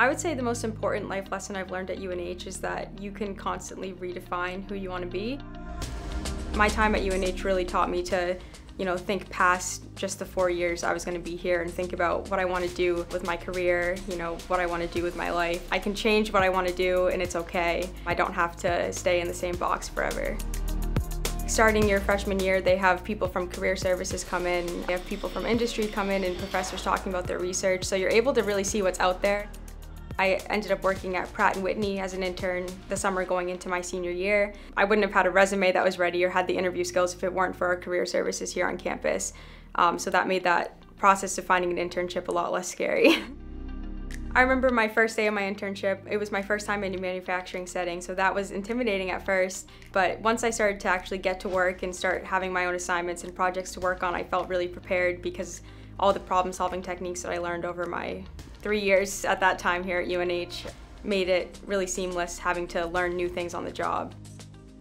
I would say the most important life lesson I've learned at UNH is that you can constantly redefine who you want to be. My time at UNH really taught me to, you know, think past just the four years I was going to be here and think about what I want to do with my career, you know, what I want to do with my life. I can change what I want to do and it's okay. I don't have to stay in the same box forever. Starting your freshman year, they have people from career services come in, they have people from industry come in and professors talking about their research, so you're able to really see what's out there. I ended up working at Pratt & Whitney as an intern the summer going into my senior year. I wouldn't have had a resume that was ready or had the interview skills if it weren't for our career services here on campus. Um, so that made that process of finding an internship a lot less scary. I remember my first day of my internship. It was my first time in a manufacturing setting, so that was intimidating at first. But once I started to actually get to work and start having my own assignments and projects to work on, I felt really prepared because all the problem solving techniques that I learned over my three years at that time here at UNH made it really seamless having to learn new things on the job.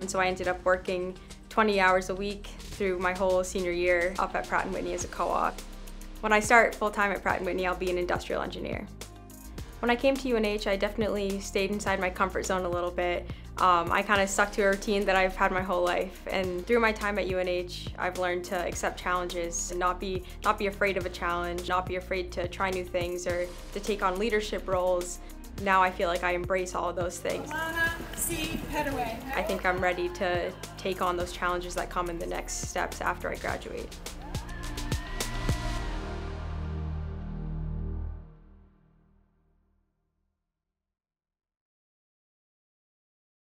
And so I ended up working 20 hours a week through my whole senior year up at Pratt & Whitney as a co-op. When I start full-time at Pratt & Whitney, I'll be an industrial engineer. When I came to UNH, I definitely stayed inside my comfort zone a little bit. Um, I kind of stuck to a routine that I've had my whole life, and through my time at UNH, I've learned to accept challenges and not be not be afraid of a challenge, not be afraid to try new things or to take on leadership roles. Now I feel like I embrace all of those things. I think I'm ready to take on those challenges that come in the next steps after I graduate.